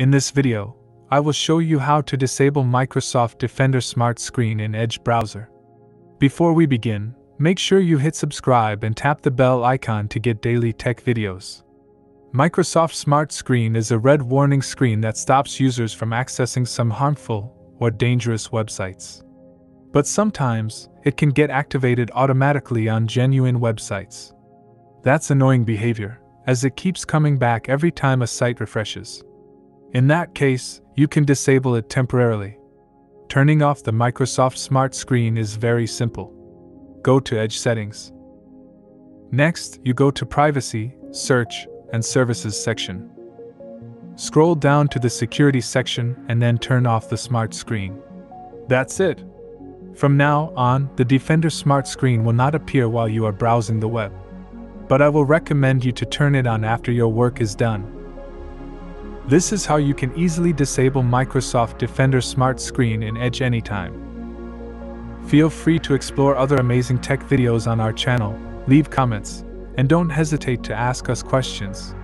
In this video, I will show you how to disable Microsoft Defender Smart Screen in Edge browser. Before we begin, make sure you hit subscribe and tap the bell icon to get daily tech videos. Microsoft Smart Screen is a red warning screen that stops users from accessing some harmful or dangerous websites. But sometimes, it can get activated automatically on genuine websites. That's annoying behavior, as it keeps coming back every time a site refreshes. In that case, you can disable it temporarily. Turning off the Microsoft Smart Screen is very simple. Go to Edge Settings. Next, you go to Privacy, Search, and Services section. Scroll down to the Security section and then turn off the Smart Screen. That's it. From now on, the Defender Smart Screen will not appear while you are browsing the web. But I will recommend you to turn it on after your work is done. This is how you can easily disable Microsoft Defender Smart Screen in Edge anytime. Feel free to explore other amazing tech videos on our channel, leave comments, and don't hesitate to ask us questions.